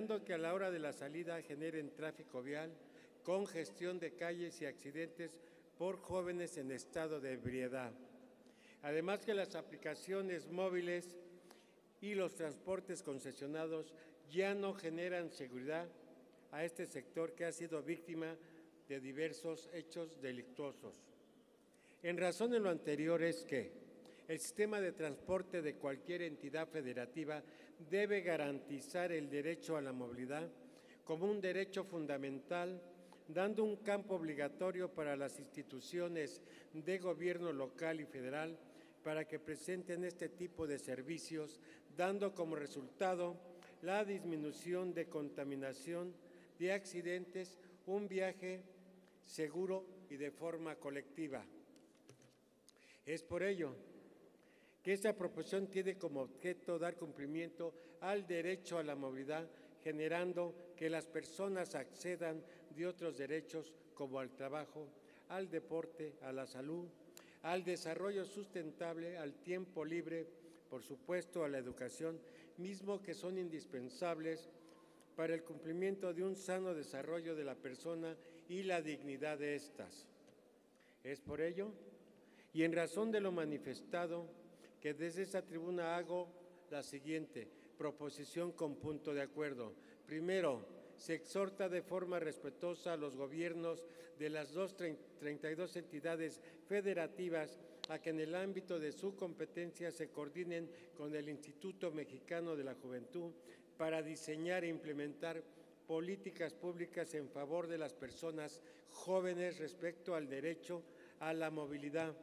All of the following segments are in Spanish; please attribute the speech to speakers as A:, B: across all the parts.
A: generando que a la hora de la salida generen tráfico vial, congestión de calles y accidentes por jóvenes en estado de ebriedad. Además que las aplicaciones móviles y los transportes concesionados ya no generan seguridad a este sector que ha sido víctima de diversos hechos delictuosos. En razón de lo anterior es que el sistema de transporte de cualquier entidad federativa debe garantizar el derecho a la movilidad como un derecho fundamental, dando un campo obligatorio para las instituciones de gobierno local y federal para que presenten este tipo de servicios, dando como resultado la disminución de contaminación, de accidentes, un viaje seguro y de forma colectiva. Es por ello que esta proposición tiene como objeto dar cumplimiento al derecho a la movilidad, generando que las personas accedan de otros derechos como al trabajo, al deporte, a la salud, al desarrollo sustentable, al tiempo libre, por supuesto a la educación, mismo que son indispensables para el cumplimiento de un sano desarrollo de la persona y la dignidad de éstas. Es por ello, y en razón de lo manifestado, que desde esta tribuna hago la siguiente proposición con punto de acuerdo. Primero, se exhorta de forma respetuosa a los gobiernos de las dos 32 entidades federativas a que en el ámbito de su competencia se coordinen con el Instituto Mexicano de la Juventud para diseñar e implementar políticas públicas en favor de las personas jóvenes respecto al derecho a la movilidad.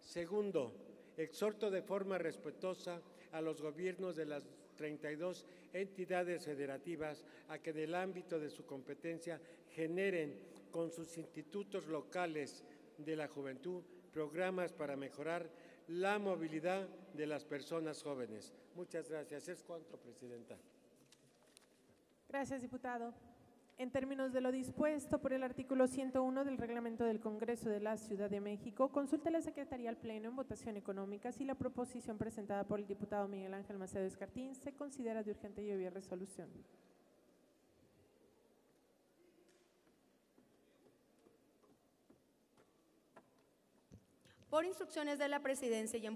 A: Segundo, exhorto de forma respetuosa a los gobiernos de las 32 entidades federativas a que en el ámbito de su competencia generen con sus institutos locales de la juventud programas para mejorar la movilidad de las personas jóvenes. Muchas gracias. Es cuanto, Presidenta.
B: Gracias, diputado. En términos de lo dispuesto por el artículo 101 del Reglamento del Congreso de la Ciudad de México, consulta la Secretaría al Pleno en votación económica si la proposición presentada por el diputado Miguel Ángel Macedo Escartín se considera de urgente y obvia resolución.
C: Por instrucciones de la presidencia y en